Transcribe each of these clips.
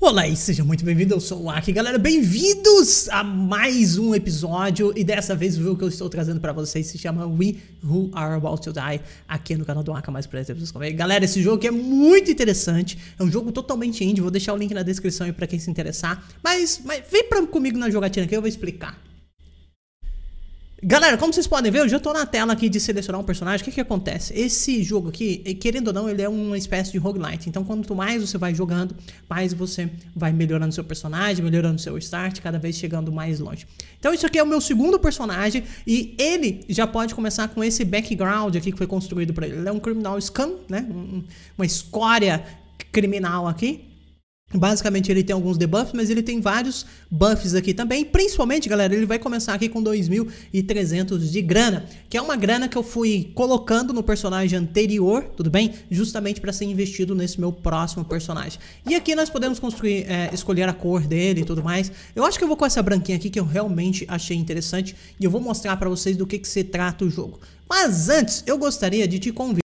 Olá e seja muito bem-vindo, eu sou o Aki, galera, bem-vindos a mais um episódio e dessa vez o que eu estou trazendo para vocês se chama We Who Are About to Die aqui no canal do Aka mais pra vocês comigo. Galera, esse jogo é muito interessante, é um jogo totalmente indie, vou deixar o link na descrição aí pra quem se interessar, mas, mas vem pra, comigo na jogatina que eu vou explicar. Galera, como vocês podem ver, eu já tô na tela aqui de selecionar um personagem. O que que acontece? Esse jogo aqui, querendo ou não, ele é uma espécie de roguelite. Então, quanto mais você vai jogando, mais você vai melhorando seu personagem, melhorando seu start, cada vez chegando mais longe. Então, isso aqui é o meu segundo personagem e ele já pode começar com esse background aqui que foi construído para ele. Ele é um criminal scam, né? uma escória criminal aqui. Basicamente ele tem alguns debuffs, mas ele tem vários buffs aqui também. Principalmente, galera, ele vai começar aqui com 2.300 de grana, que é uma grana que eu fui colocando no personagem anterior, tudo bem? Justamente para ser investido nesse meu próximo personagem. E aqui nós podemos construir, é, escolher a cor dele e tudo mais. Eu acho que eu vou com essa branquinha aqui que eu realmente achei interessante e eu vou mostrar para vocês do que, que se trata o jogo. Mas antes, eu gostaria de te convidar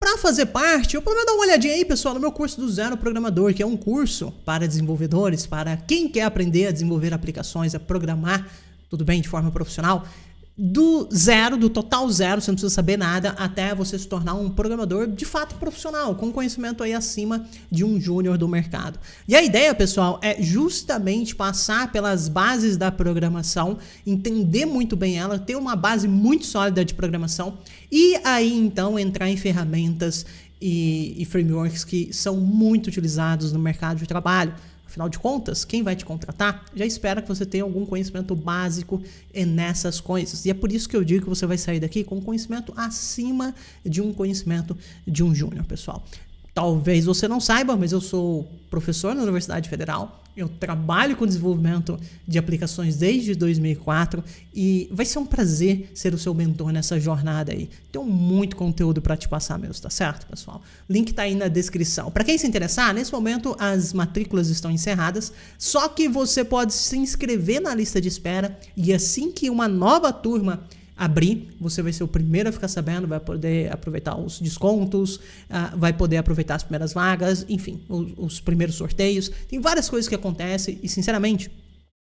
para fazer parte, eu pelo dar uma olhadinha aí, pessoal, no meu curso do Zero Programador, que é um curso para desenvolvedores, para quem quer aprender a desenvolver aplicações, a programar, tudo bem, de forma profissional do zero, do total zero, você não precisa saber nada, até você se tornar um programador de fato profissional, com conhecimento aí acima de um júnior do mercado. E a ideia, pessoal, é justamente passar pelas bases da programação, entender muito bem ela, ter uma base muito sólida de programação e aí então entrar em ferramentas e, e frameworks que são muito utilizados no mercado de trabalho. Afinal de contas, quem vai te contratar já espera que você tenha algum conhecimento básico nessas coisas. E é por isso que eu digo que você vai sair daqui com conhecimento acima de um conhecimento de um júnior, pessoal. Talvez você não saiba, mas eu sou professor na Universidade Federal. Eu trabalho com desenvolvimento de aplicações desde 2004 e vai ser um prazer ser o seu mentor nessa jornada aí. Tenho muito conteúdo para te passar mesmo, tá certo, pessoal? Link tá aí na descrição. Para quem se interessar, nesse momento as matrículas estão encerradas, só que você pode se inscrever na lista de espera e assim que uma nova turma abrir, você vai ser o primeiro a ficar sabendo, vai poder aproveitar os descontos, uh, vai poder aproveitar as primeiras vagas, enfim, os, os primeiros sorteios. Tem várias coisas que acontecem e, sinceramente,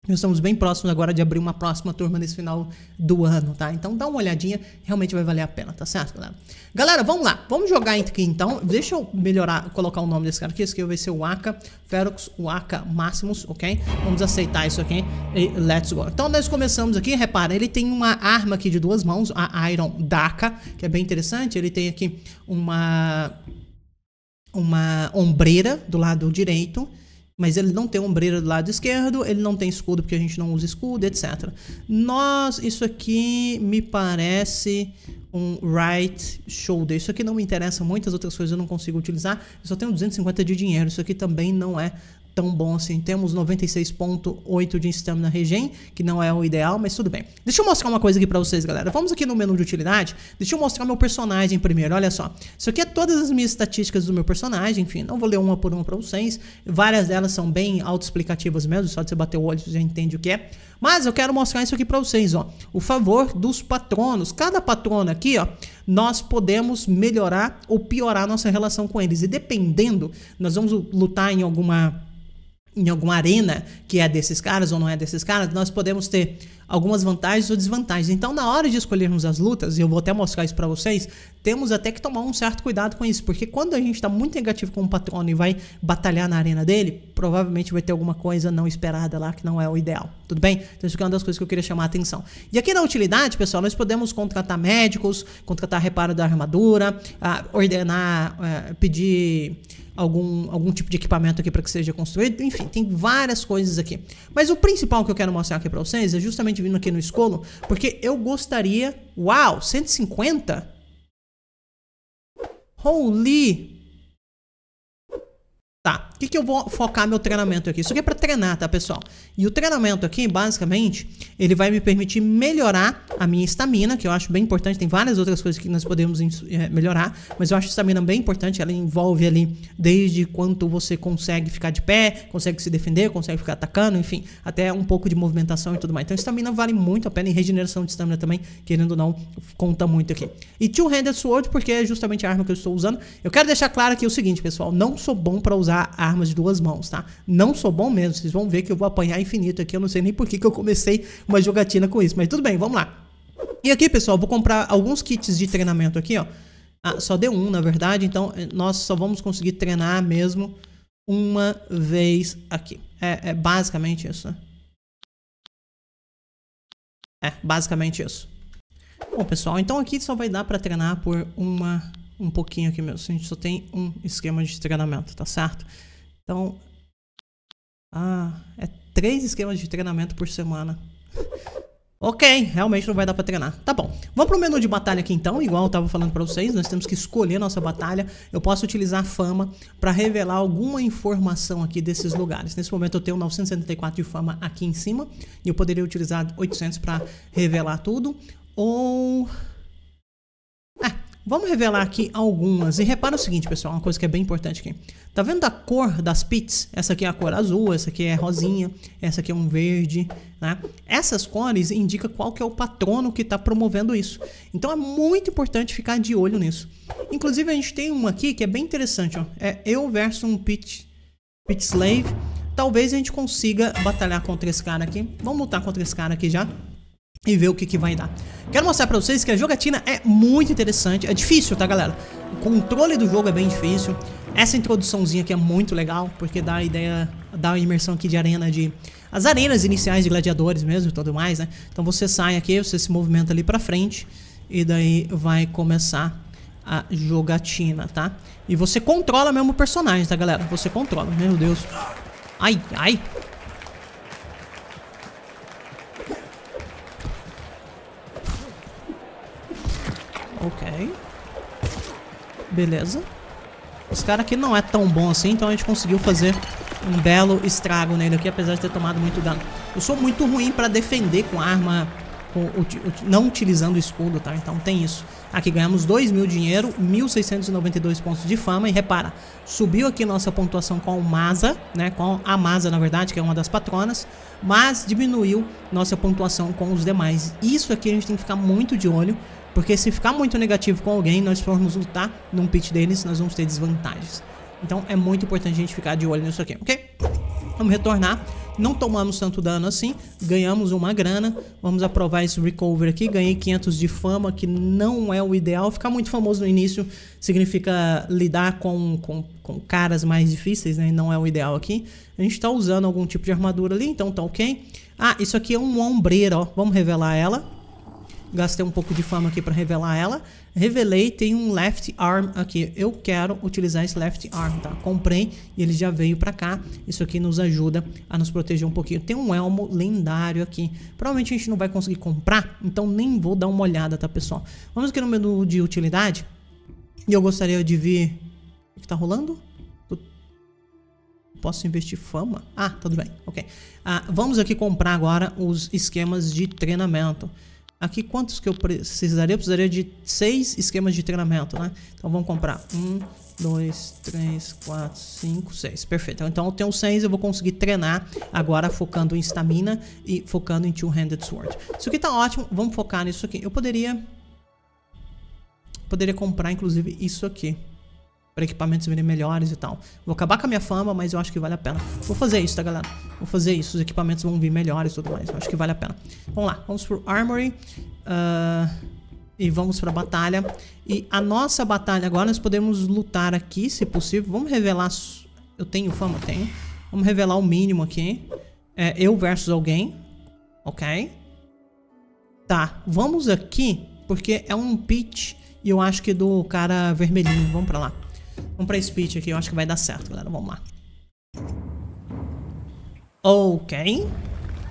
nós estamos bem próximos agora de abrir uma próxima turma nesse final do ano, tá? Então dá uma olhadinha, realmente vai valer a pena, tá certo, galera? Galera, vamos lá, vamos jogar aqui então. Deixa eu melhorar, colocar o nome desse cara aqui. Esse aqui vai ser o Aka Ferox, o Aka Maximus, ok? Vamos aceitar isso aqui e let's go. Então nós começamos aqui, repara, ele tem uma arma aqui de duas mãos, a Iron Daka, que é bem interessante. Ele tem aqui uma, uma ombreira do lado direito mas ele não tem ombreira do lado esquerdo, ele não tem escudo porque a gente não usa escudo, etc. Nós, isso aqui me parece um right shoulder. Isso aqui não me interessa, muitas outras coisas eu não consigo utilizar. Eu só tenho 250 de dinheiro, isso aqui também não é tão bom assim. Temos 96.8 de stamina regen, que não é o ideal, mas tudo bem. Deixa eu mostrar uma coisa aqui pra vocês, galera. Vamos aqui no menu de utilidade. Deixa eu mostrar meu personagem primeiro, olha só. Isso aqui é todas as minhas estatísticas do meu personagem, enfim, não vou ler uma por uma pra vocês. Várias delas são bem autoexplicativas mesmo, só de você bater o olho você já entende o que é. Mas eu quero mostrar isso aqui pra vocês, ó. O favor dos patronos. Cada patrono aqui, ó, nós podemos melhorar ou piorar nossa relação com eles. E dependendo, nós vamos lutar em alguma em alguma arena que é desses caras ou não é desses caras, nós podemos ter algumas vantagens ou desvantagens. Então, na hora de escolhermos as lutas, e eu vou até mostrar isso para vocês, temos até que tomar um certo cuidado com isso, porque quando a gente está muito negativo com o patrono e vai batalhar na arena dele, provavelmente vai ter alguma coisa não esperada lá que não é o ideal. Tudo bem? Então, isso é uma das coisas que eu queria chamar a atenção. E aqui na utilidade, pessoal, nós podemos contratar médicos, contratar reparo da armadura, ah, ordenar, ah, pedir algum, algum tipo de equipamento aqui para que seja construído. Enfim, tem várias coisas aqui. Mas o principal que eu quero mostrar aqui para vocês é justamente vindo aqui no escolo, porque eu gostaria... Uau, 150? Holy! Tá, o que, que eu vou focar meu treinamento aqui? Isso aqui é para treinar, tá, pessoal? E o treinamento aqui, basicamente, ele vai me permitir melhorar a minha estamina, que eu acho bem importante. Tem várias outras coisas que nós podemos é, melhorar, mas eu acho a estamina bem importante. Ela envolve ali desde quanto você consegue ficar de pé, consegue se defender, consegue ficar atacando, enfim, até um pouco de movimentação e tudo mais. Então, estamina vale muito a pena e regeneração de estamina também, querendo ou não, conta muito aqui. E Two-Handed Sword, porque é justamente a arma que eu estou usando. Eu quero deixar claro aqui o seguinte, pessoal, não sou bom para usar a armas de duas mãos, tá? Não sou bom mesmo, vocês vão ver que eu vou apanhar infinito aqui, eu não sei nem por que, que eu comecei uma jogatina com isso, mas tudo bem, vamos lá. E aqui, pessoal, vou comprar alguns kits de treinamento aqui, ó. Ah, só deu um, na verdade, então eh, nós só vamos conseguir treinar mesmo uma vez aqui. É, é basicamente isso, né? É, basicamente isso. Bom, pessoal, então aqui só vai dar pra treinar por uma, um pouquinho aqui mesmo. A gente só tem um esquema de treinamento, tá certo? Então, ah, é três esquemas de treinamento por semana. Ok, realmente não vai dar pra treinar. Tá bom. Vamos pro menu de batalha aqui então, igual eu tava falando pra vocês, nós temos que escolher nossa batalha. Eu posso utilizar a fama pra revelar alguma informação aqui desses lugares. Nesse momento eu tenho 974 de fama aqui em cima, e eu poderia utilizar 800 pra revelar tudo. Ou... Vamos revelar aqui algumas. E repara o seguinte, pessoal, uma coisa que é bem importante aqui. Tá vendo a cor das pits? Essa aqui é a cor azul, essa aqui é rosinha, essa aqui é um verde, né? Essas cores indicam qual que é o patrono que está promovendo isso. Então é muito importante ficar de olho nisso. Inclusive a gente tem uma aqui que é bem interessante, ó. É eu versus um pit, pit slave. Talvez a gente consiga batalhar contra esse cara aqui. Vamos lutar contra esse cara aqui já e ver o que, que vai dar. Quero mostrar pra vocês que a jogatina é muito interessante. É difícil, tá, galera? O controle do jogo é bem difícil. Essa introduçãozinha aqui é muito legal, porque dá a ideia, dá a imersão aqui de arena de... As arenas iniciais de gladiadores mesmo e tudo mais, né? Então você sai aqui, você se movimenta ali pra frente e daí vai começar a jogatina, tá? E você controla mesmo o personagem, tá, galera? Você controla, meu Deus. Ai, ai. Ok. Beleza. Esse cara aqui não é tão bom assim, então a gente conseguiu fazer um belo estrago nele aqui, apesar de ter tomado muito dano. Eu sou muito ruim pra defender com arma, com, não utilizando escudo, tá? Então tem isso. Aqui ganhamos 2 mil dinheiro, 1.692 pontos de fama. E repara, subiu aqui nossa pontuação com o Masa, né? Com a Masa, na verdade, que é uma das patronas. Mas diminuiu nossa pontuação com os demais. Isso aqui a gente tem que ficar muito de olho. Porque se ficar muito negativo com alguém, nós formos lutar num pitch deles, nós vamos ter desvantagens. Então é muito importante a gente ficar de olho nisso aqui, ok? Vamos retornar. Não tomamos tanto dano assim, ganhamos uma grana. Vamos aprovar esse recover aqui. Ganhei 500 de fama, que não é o ideal. Ficar muito famoso no início significa lidar com, com, com caras mais difíceis, né? Não é o ideal aqui. A gente tá usando algum tipo de armadura ali, então tá ok. Ah, isso aqui é um ombreira, ó. Vamos revelar ela. Gastei um pouco de fama aqui para revelar ela. Revelei, tem um left arm aqui. Eu quero utilizar esse left arm, tá? Comprei e ele já veio para cá. Isso aqui nos ajuda a nos proteger um pouquinho. Tem um elmo lendário aqui. Provavelmente a gente não vai conseguir comprar, então nem vou dar uma olhada, tá, pessoal? Vamos aqui no menu de utilidade. E eu gostaria de ver... O que tá rolando? Posso investir fama? Ah, tudo bem, ok. Ah, vamos aqui comprar agora os esquemas de treinamento. Aqui, quantos que eu precisaria? Eu precisaria de seis esquemas de treinamento, né? Então, vamos comprar. Um, dois, três, quatro, cinco, seis. Perfeito. Então, eu tenho seis, eu vou conseguir treinar agora focando em estamina e focando em Two-Handed Sword. Isso aqui tá ótimo. Vamos focar nisso aqui. Eu poderia... Poderia comprar, inclusive, isso aqui para equipamentos virem melhores e tal. Vou acabar com a minha fama, mas eu acho que vale a pena. Vou fazer isso, tá, galera? Vou fazer isso. Os equipamentos vão vir melhores e tudo mais. Eu acho que vale a pena. Vamos lá. Vamos pro Armory. Uh, e vamos pra batalha. E a nossa batalha agora, nós podemos lutar aqui, se possível. Vamos revelar... Eu tenho fama? Tenho. Vamos revelar o mínimo aqui. É eu versus alguém. Ok. Tá. Vamos aqui, porque é um pitch... E eu acho que do cara vermelhinho. Vamos pra lá. Vamos pra speech aqui, eu acho que vai dar certo, galera. Vamos lá. Ok.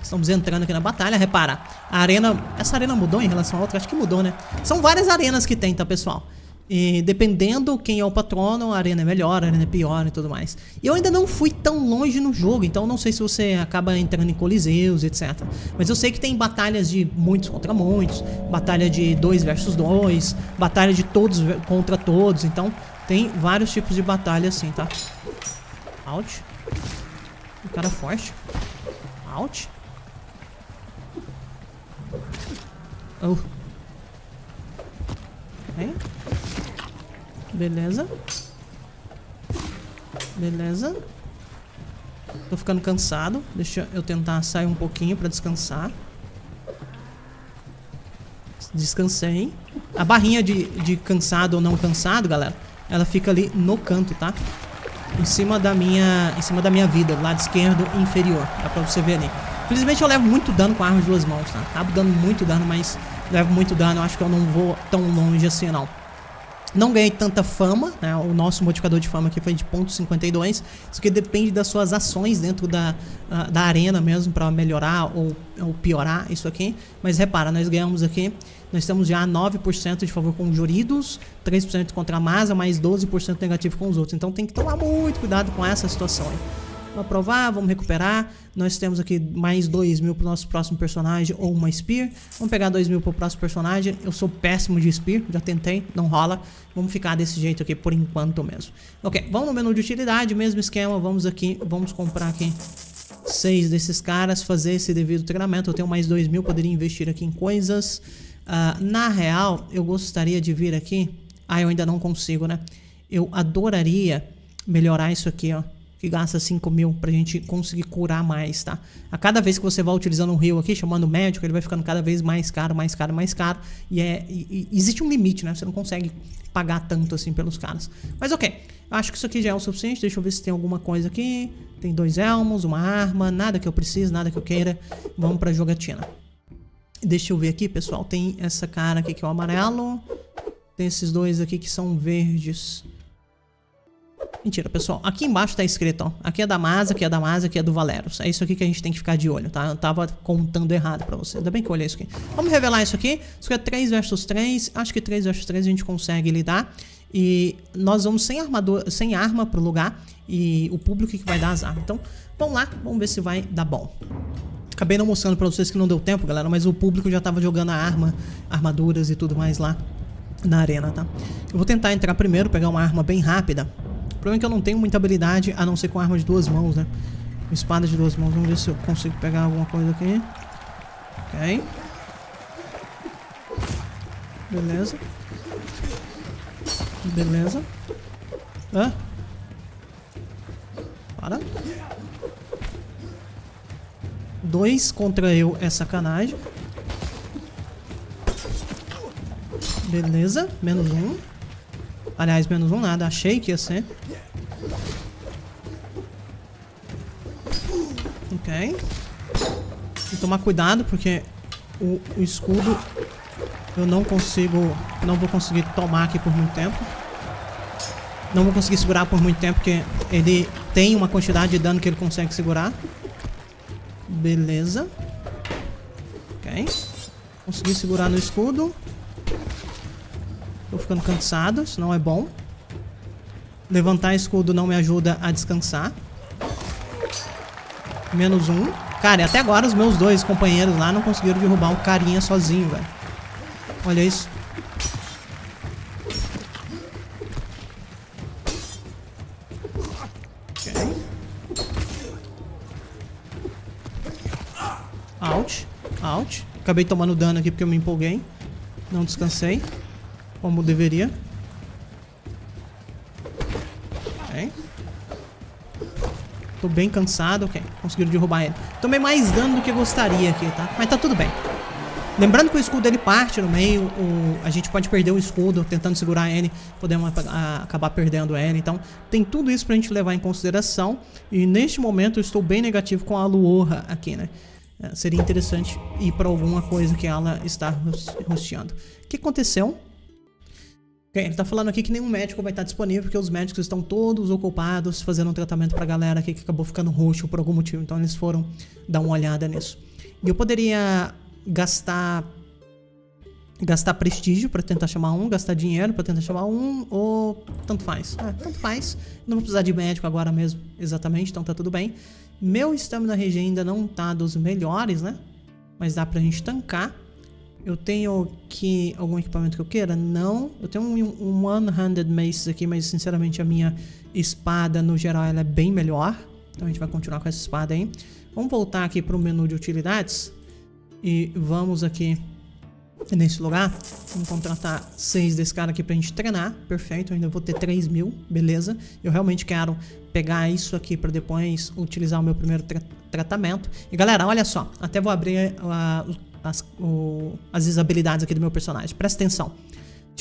Estamos entrando aqui na batalha. Repara, a arena... Essa arena mudou em relação a outra? Acho que mudou, né? São várias arenas que tem, tá, pessoal? E dependendo quem é o patrono, a arena é melhor, a arena é pior e tudo mais. E eu ainda não fui tão longe no jogo, então não sei se você acaba entrando em coliseus, etc. Mas eu sei que tem batalhas de muitos contra muitos, batalha de dois versus dois, batalha de todos contra todos, então tem vários tipos de batalha assim, tá? Out. O cara é forte. Out. Oh. Okay. Beleza. Beleza. Tô ficando cansado. Deixa eu tentar sair um pouquinho pra descansar. Descansei. A barrinha de, de cansado ou não cansado, galera, ela fica ali no canto, tá? Em cima da minha, em cima da minha vida, lado esquerdo inferior. Dá pra você ver ali. Felizmente eu levo muito dano com a arma de duas mãos, tá? Acabo dando muito dano, mas levo muito dano. Eu acho que eu não vou tão longe assim, não. Não ganhei tanta fama, né? O nosso modificador de fama aqui foi de ponto .52. Isso aqui depende das suas ações dentro da, da arena mesmo para melhorar ou, ou, piorar isso aqui. Mas repara, nós ganhamos aqui, nós temos já 9% de favor com os juridos, 3% contra a masa, mais 12% negativo com os outros. Então tem que tomar muito cuidado com essa situação aí. Vamos aprovar, vamos recuperar. Nós temos aqui mais 2 mil pro nosso próximo personagem ou uma Spear. Vamos pegar 2 mil pro próximo personagem. Eu sou péssimo de Spear, já tentei, não rola. Vamos ficar desse jeito aqui por enquanto mesmo. Ok, vamos no menu de utilidade, mesmo esquema. Vamos aqui, vamos comprar aqui seis desses caras, fazer esse devido treinamento. Eu tenho mais 2 mil, poderia investir aqui em coisas. Uh, na real, eu gostaria de vir aqui. Ah, eu ainda não consigo, né? Eu adoraria melhorar isso aqui, ó que gasta 5 mil pra gente conseguir curar mais, tá? A cada vez que você vai utilizando um rio aqui, chamando o médico, ele vai ficando cada vez mais caro, mais caro, mais caro. E, é, e, e existe um limite, né? Você não consegue pagar tanto assim pelos caras. Mas ok, acho que isso aqui já é o suficiente. Deixa eu ver se tem alguma coisa aqui. Tem dois elmos, uma arma, nada que eu precise, nada que eu queira. Vamos pra jogatina. Deixa eu ver aqui, pessoal. Tem essa cara aqui que é o amarelo. Tem esses dois aqui que são verdes. Mentira, pessoal. Aqui embaixo tá escrito, ó. Aqui é da Masa, aqui é da Masa, aqui é do Valeros. É isso aqui que a gente tem que ficar de olho, tá? Eu tava contando errado pra você. Ainda bem que eu olhei isso aqui. Vamos revelar isso aqui. Isso aqui é 3 versus 3. Acho que 3 versus 3 a gente consegue lidar. E nós vamos sem armadura, sem arma pro lugar. E o público que vai dar as armas. Então, vamos lá. Vamos ver se vai dar bom. Acabei não mostrando pra vocês que não deu tempo, galera. Mas o público já tava jogando a arma, armaduras e tudo mais lá na arena, tá? Eu vou tentar entrar primeiro, pegar uma arma bem rápida o problema é que eu não tenho muita habilidade, a não ser com arma de duas mãos, né? Espada de duas mãos. Vamos ver se eu consigo pegar alguma coisa aqui. Ok. Beleza. Beleza. Hã? Para. Dois contra eu é sacanagem. Beleza. Menos um. Aliás, menos um nada. Achei que ia ser. Ok. Que tomar cuidado porque o, o escudo eu não consigo... Não vou conseguir tomar aqui por muito tempo. Não vou conseguir segurar por muito tempo porque ele tem uma quantidade de dano que ele consegue segurar. Beleza. Ok. Consegui segurar no escudo. Tô ficando cansado, isso não é bom. Levantar escudo não me ajuda a descansar. Menos um. Cara, até agora os meus dois companheiros lá não conseguiram derrubar um carinha sozinho, velho. Olha isso. Ok. Out. Out. Acabei tomando dano aqui porque eu me empolguei. Não descansei. Como deveria. Ok. Tô bem cansado. Ok, conseguiram derrubar ele. Tomei mais dano do que gostaria aqui, tá? Mas tá tudo bem. Lembrando que o escudo ele parte no meio, o, a gente pode perder o escudo tentando segurar ele, podemos a, acabar perdendo ele. Então tem tudo isso pra gente levar em consideração. E neste momento eu estou bem negativo com a Luorra aqui, né? É, seria interessante ir pra alguma coisa que ela está rosteando. O que aconteceu? Okay, ele tá falando aqui que nenhum médico vai estar disponível porque os médicos estão todos ocupados fazendo um tratamento pra galera aqui que acabou ficando roxo por algum motivo. Então eles foram dar uma olhada nisso. E eu poderia gastar gastar prestígio para tentar chamar um, gastar dinheiro para tentar chamar um, ou tanto faz. É, tanto faz. Não vou precisar de médico agora mesmo, exatamente, então tá tudo bem. Meu estamina regi ainda não tá dos melhores, né? Mas dá pra gente tancar. Eu tenho aqui algum equipamento que eu queira? Não. Eu tenho um, um One-Handed Mace aqui, mas sinceramente a minha espada, no geral, ela é bem melhor. Então a gente vai continuar com essa espada aí. Vamos voltar aqui para o menu de utilidades. E vamos aqui nesse lugar. Vamos contratar seis desse cara aqui pra gente treinar. Perfeito, eu ainda vou ter 3 mil, beleza. Eu realmente quero pegar isso aqui pra depois utilizar o meu primeiro tra tratamento. E galera, olha só, até vou abrir uh, as, uh, as habilidades aqui do meu personagem. Presta atenção.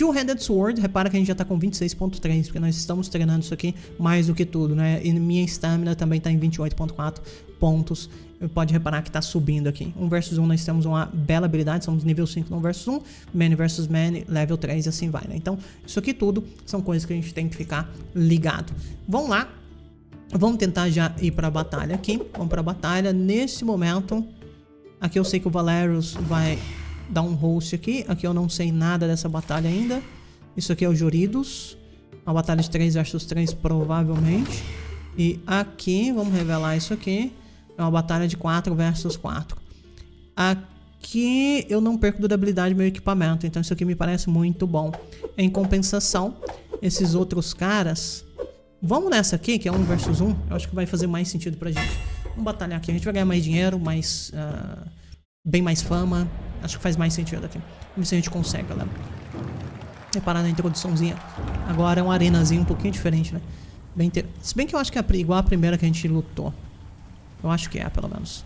Two-Handed Sword, repara que a gente já tá com 26.3, porque nós estamos treinando isso aqui mais do que tudo, né? E minha stamina também tá em 28.4 pontos. Pode reparar que tá subindo aqui. 1 versus 1 nós temos uma bela habilidade, somos nível 5 no 1 versus 1, Man versus Man, level 3 e assim vai, né? Então, isso aqui tudo são coisas que a gente tem que ficar ligado. Vamos lá. Vamos tentar já ir pra batalha aqui. Vamos pra batalha. Nesse momento, aqui eu sei que o Valerius vai dar um host aqui. Aqui eu não sei nada dessa batalha ainda. Isso aqui é o Joridos. Uma batalha de 3 versus 3 provavelmente. E aqui, vamos revelar isso aqui. É uma batalha de 4 versus 4. Aqui eu não perco durabilidade do meu equipamento. Então isso aqui me parece muito bom. Em compensação, esses outros caras... Vamos nessa aqui, que é 1 versus 1. Eu acho que vai fazer mais sentido pra gente. Vamos batalhar aqui. A gente vai ganhar mais dinheiro, mais... Uh, bem mais fama. Acho que faz mais sentido aqui. Vamos ver se a gente consegue, galera. Reparar na introduçãozinha. Agora é uma arenazinha um pouquinho diferente, né? Bem inter... Se bem que eu acho que é igual a primeira que a gente lutou. Eu acho que é, pelo menos.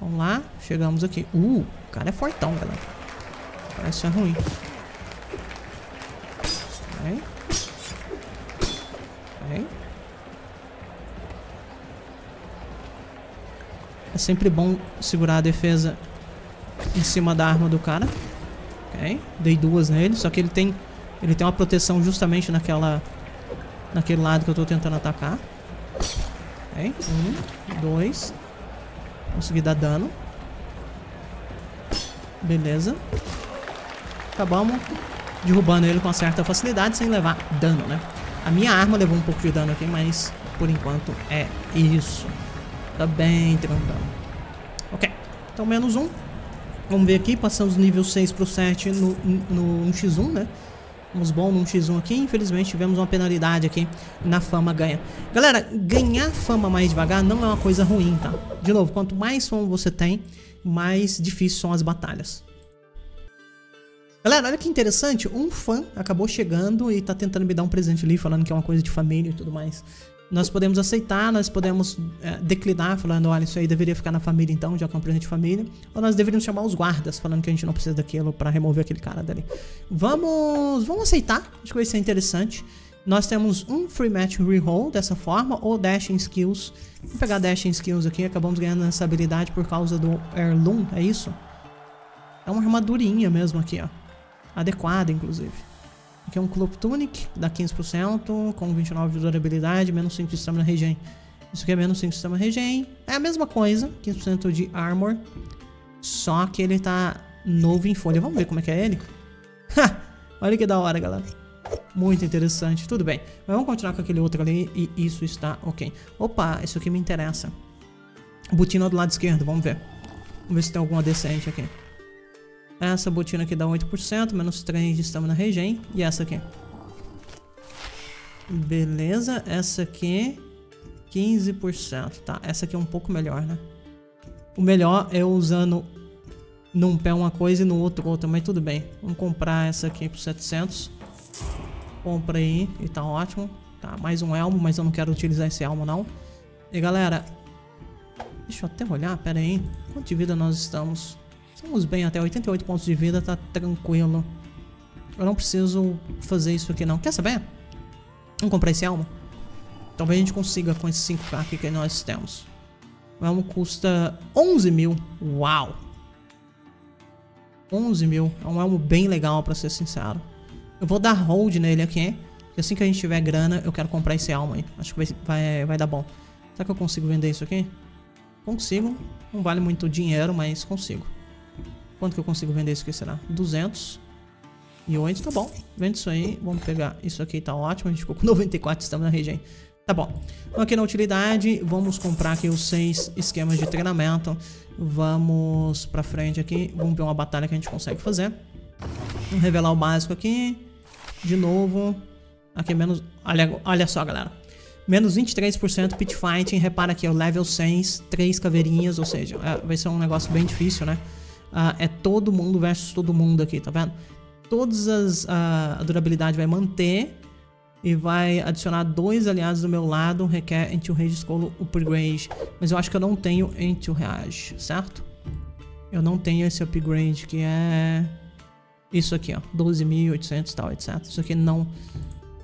Vamos lá. Chegamos aqui. Uh, o cara é fortão, galera. Parece ser ruim. Vem. Sempre bom segurar a defesa em cima da arma do cara. Ok. Dei duas nele, só que ele tem ele tem uma proteção justamente naquela naquele lado que eu tô tentando atacar. Ok. Um, dois. Consegui dar dano. Beleza. Acabamos derrubando ele com certa facilidade sem levar dano, né? A minha arma levou um pouco de dano aqui, mas por enquanto é isso. Tá bem tranquilo. Ok. Então menos um. Vamos ver aqui, passamos do nível 6 pro 7 no, no 1x1, né? Vamos bom no 1x1 aqui. Infelizmente tivemos uma penalidade aqui na fama ganha. Galera, ganhar fama mais devagar não é uma coisa ruim, tá? De novo, quanto mais fama você tem, mais difíceis são as batalhas. Galera, olha que interessante, um fã acabou chegando e tá tentando me dar um presente ali, falando que é uma coisa de família e tudo mais nós podemos aceitar, nós podemos é, declinar, falando, olha, isso aí deveria ficar na família então, já que é um presente de família. Ou nós deveríamos chamar os guardas, falando que a gente não precisa daquilo para remover aquele cara dali. Vamos, vamos aceitar, acho que vai ser interessante. Nós temos um free match reroll dessa forma, ou dashing skills. Vamos pegar dashing skills aqui, acabamos ganhando essa habilidade por causa do heirloom, é isso? É uma armadurinha mesmo aqui, ó. Adequada, inclusive. Aqui é um Cloak Tunic, dá 15%, com 29 de durabilidade, menos 5 de stamina regen. Isso aqui é menos 5 de stamina regen. É a mesma coisa, 15% de armor. Só que ele tá novo em folha. Vamos ver como é que é ele? Olha que da hora, galera. Muito interessante. Tudo bem. Mas vamos continuar com aquele outro ali e isso está ok. Opa, isso aqui me interessa. Botina do lado esquerdo, vamos ver. Vamos ver se tem alguma decente aqui. Essa botina aqui dá 8%, menos 3 de stamina regen. E essa aqui? Beleza, essa aqui 15%, tá? Essa aqui é um pouco melhor, né? O melhor é usando num pé uma coisa e no outro outra, mas tudo bem. Vamos comprar essa aqui por 700. Compra aí e tá ótimo. Tá, mais um elmo, mas eu não quero utilizar esse elmo não. E galera, deixa eu até olhar, pera aí. Quanto de vida nós estamos? Estamos bem até 88 pontos de vida, tá tranquilo. Eu não preciso fazer isso aqui não. Quer saber? Vamos comprar esse elmo? Talvez a gente consiga com esse 5k aqui que nós temos. O elmo custa 11 mil. Uau! 11 mil. É um elmo bem legal, pra ser sincero. Eu vou dar hold nele aqui. E assim que a gente tiver grana, eu quero comprar esse elmo aí. Acho que vai, vai, vai dar bom. Será que eu consigo vender isso aqui? Consigo. Não vale muito dinheiro, mas consigo. Quanto que eu consigo vender isso aqui, será? 200 e 8, tá bom. Vende isso aí. Vamos pegar isso aqui, tá ótimo. A gente ficou com 94, estamos na região. Tá bom. Aqui na utilidade, vamos comprar aqui os seis esquemas de treinamento. Vamos pra frente aqui. Vamos ver uma batalha que a gente consegue fazer. Vamos revelar o básico aqui. De novo. Aqui menos... Olha, olha só, galera. Menos 23% pit fighting. Repara aqui, o level 6, 3 caveirinhas. Ou seja, é, vai ser um negócio bem difícil, né? Uh, é todo mundo versus todo mundo aqui, tá vendo? Todas as... A durabilidade vai manter e vai adicionar dois aliados do meu lado, requer anti-rage escolo upgrade, mas eu acho que eu não tenho anti-rage, certo? Eu não tenho esse upgrade que é isso aqui, ó, 12.800 tal, etc. Isso aqui não,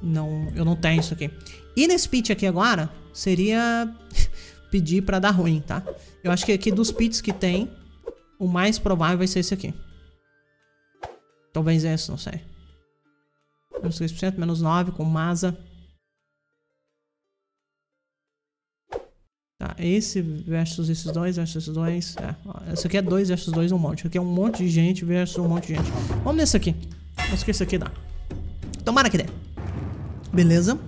não, eu não tenho isso aqui. E nesse pitch aqui agora, seria pedir pra dar ruim, tá? Eu acho que aqui dos pits que tem, o mais provável vai ser esse aqui. Talvez esse, não sei. Menos 3%, menos 9 com Masa. Tá, esse versus esses dois, versus esses dois. É, ó, esse aqui é dois versus dois, um monte. Aqui é um monte de gente versus um monte de gente. Vamos nesse aqui. Vamos que esse aqui dá. Tomara que dê. Beleza.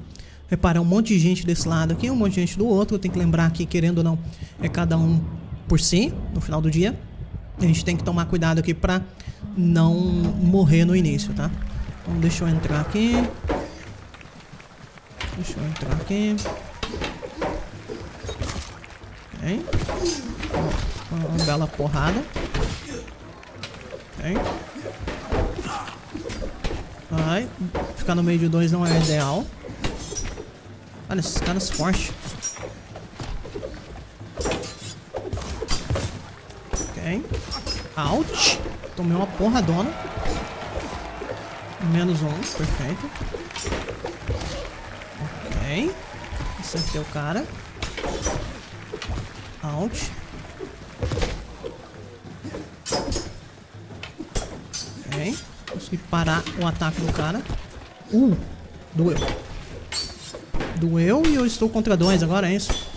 Repara, um monte de gente desse lado aqui, um monte de gente do outro. Tenho que lembrar que, querendo ou não, é cada um por si, no final do dia. A gente tem que tomar cuidado aqui pra não morrer no início, tá? Então deixa eu entrar aqui. Deixa eu entrar aqui. Ok. Uma, uma bela porrada. Ok. Vai. Ficar no meio de dois não é ideal. Olha, esses caras fortes. Ouch. Tomei uma porradona. Menos um, perfeito. Ok. Acertei o cara. Out. Ok. Consegui parar o ataque do cara. Uh! Doeu. Doeu e eu estou contra dois agora, é isso?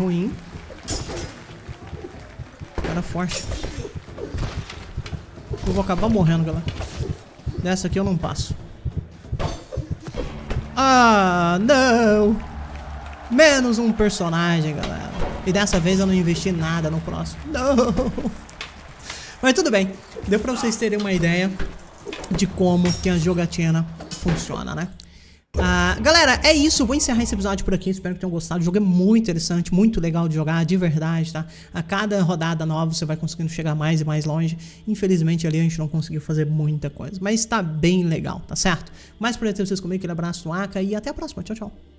Ruim. Cara forte. Eu vou acabar morrendo, galera. Dessa aqui eu não passo. Ah, não! Menos um personagem, galera. E dessa vez eu não investi nada no próximo. Não! Mas tudo bem. Deu pra vocês terem uma ideia de como que a jogatina funciona, né? Uh, galera, é isso. Vou encerrar esse episódio por aqui. Espero que tenham gostado. O jogo é muito interessante, muito legal de jogar, de verdade, tá? A cada rodada nova você vai conseguindo chegar mais e mais longe. Infelizmente ali a gente não conseguiu fazer muita coisa. Mas tá bem legal, tá certo? Mais por ter vocês comigo, aquele abraço Aka e até a próxima. Tchau, tchau.